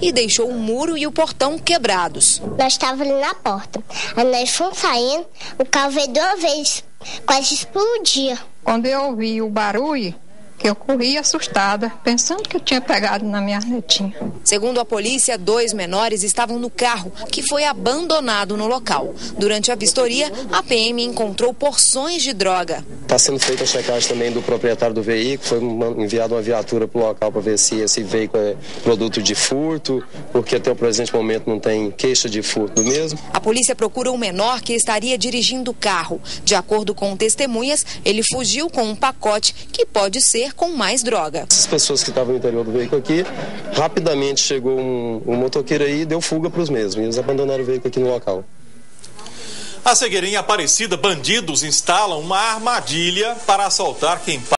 e deixou o muro e o portão quebrados. Nós estávamos ali na porta. Aí nós fomos saindo, o carro veio de uma vez, quase explodia. Quando eu ouvi o barulho, que eu corri assustada, pensando que eu tinha pegado na minha netinha. Segundo a polícia, dois menores estavam no carro, que foi abandonado no local. Durante a vistoria, a PM encontrou porções de droga. Está sendo feita a checagem também do proprietário do veículo, foi enviada uma viatura para o local para ver se esse veículo é produto de furto, porque até o presente momento não tem queixa de furto mesmo. A polícia procura um menor que estaria dirigindo o carro. De acordo com testemunhas, ele fugiu com um pacote que pode ser com mais droga. As pessoas que estavam no interior do veículo aqui, rapidamente chegou um, um motoqueiro aí e deu fuga para os mesmos. E eles abandonaram o veículo aqui no local. A cegueirinha Aparecida, bandidos instalam uma armadilha para assaltar quem passa